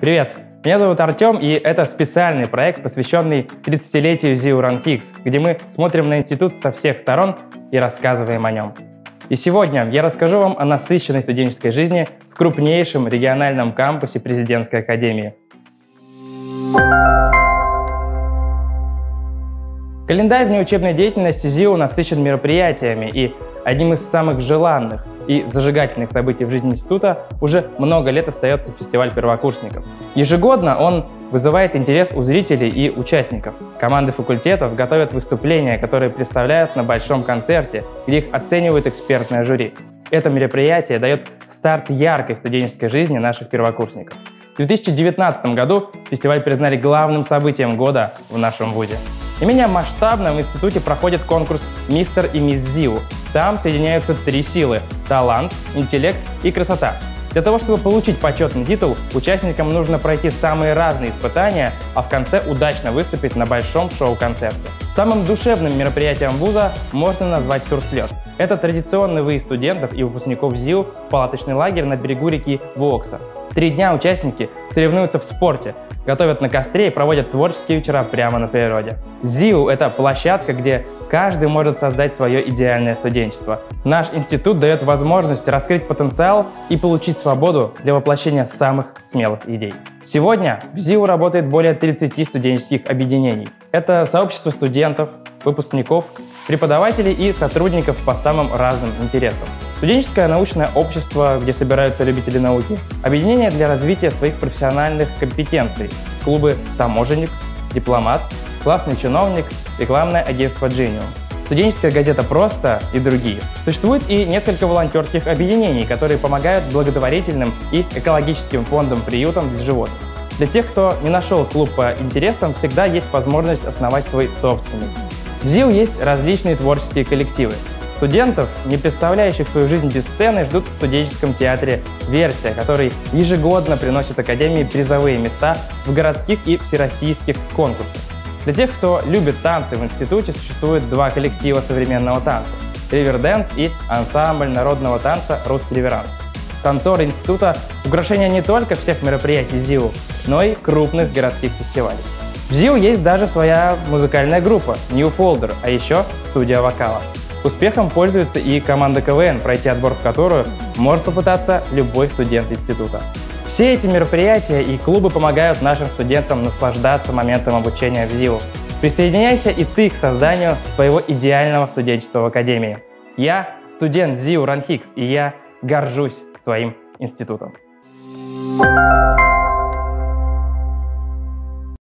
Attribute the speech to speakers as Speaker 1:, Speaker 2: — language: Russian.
Speaker 1: Привет! Меня зовут Артем, и это специальный проект, посвященный 30-летию ЗИУ РАНХИКС, где мы смотрим на институт со всех сторон и рассказываем о нем. И сегодня я расскажу вам о насыщенной студенческой жизни в крупнейшем региональном кампусе Президентской академии. Календарь внеучебной деятельности ЗИУ насыщен мероприятиями, и одним из самых желанных и зажигательных событий в жизни института уже много лет остается фестиваль первокурсников. Ежегодно он вызывает интерес у зрителей и участников. Команды факультетов готовят выступления, которые представляют на большом концерте, где их оценивают экспертное жюри. Это мероприятие дает старт яркой студенческой жизни наших первокурсников. В 2019 году фестиваль признали главным событием года в нашем вузе. Не менее масштабно институте проходит конкурс «Мистер и мисс ЗИУ». Там соединяются три силы – талант, интеллект и красота. Для того, чтобы получить почетный титул, участникам нужно пройти самые разные испытания, а в конце удачно выступить на большом шоу-концерте. Самым душевным мероприятием вуза можно назвать турслет. Это традиционный выезд студентов и выпускников ЗИУ в палаточный лагерь на берегу реки Вокса. Три дня участники соревнуются в спорте, готовят на костре и проводят творческие вечера прямо на природе. ЗИУ – это площадка, где каждый может создать свое идеальное студенчество. Наш институт дает возможность раскрыть потенциал и получить свободу для воплощения самых смелых идей. Сегодня в ЗИУ работает более 30 студенческих объединений. Это сообщество студентов, выпускников, преподавателей и сотрудников по самым разным интересам. Студенческое научное общество, где собираются любители науки, объединение для развития своих профессиональных компетенций, клубы «Таможенник», «Дипломат», «Классный чиновник», рекламное агентство «Genium», студенческая газета «Просто» и другие. Существует и несколько волонтерских объединений, которые помогают благотворительным и экологическим фондам приютам для животных. Для тех, кто не нашел клуб по интересам, всегда есть возможность основать свой собственный. В ЗИУ есть различные творческие коллективы. Студентов, не представляющих свою жизнь без сцены, ждут в студенческом театре «Версия», который ежегодно приносит Академии призовые места в городских и всероссийских конкурсах. Для тех, кто любит танцы в институте, существует два коллектива современного танца – «Риверденс» и ансамбль народного танца «Русский реверанс». Танцоры института – украшение не только всех мероприятий ЗИУ, но и крупных городских фестивалей. В ЗИУ есть даже своя музыкальная группа New Folder, а еще студия вокала. Успехом пользуется и команда КВН, пройти отбор в которую может попытаться любой студент института. Все эти мероприятия и клубы помогают нашим студентам наслаждаться моментом обучения в ЗИУ. Присоединяйся и ты к созданию своего идеального студенчества в Академии. Я студент ЗИУ РАНХИКС, и я горжусь своим институтом. Thank you